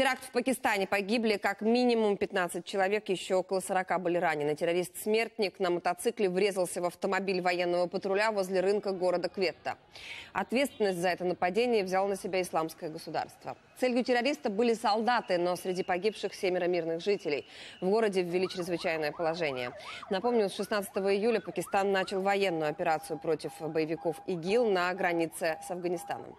Теракт в Пакистане. Погибли как минимум 15 человек, еще около 40 были ранены. Террорист-смертник на мотоцикле врезался в автомобиль военного патруля возле рынка города Кветта. Ответственность за это нападение взял на себя исламское государство. Целью террориста были солдаты, но среди погибших семеро мирных жителей. В городе ввели чрезвычайное положение. Напомню, с 16 июля Пакистан начал военную операцию против боевиков ИГИЛ на границе с Афганистаном.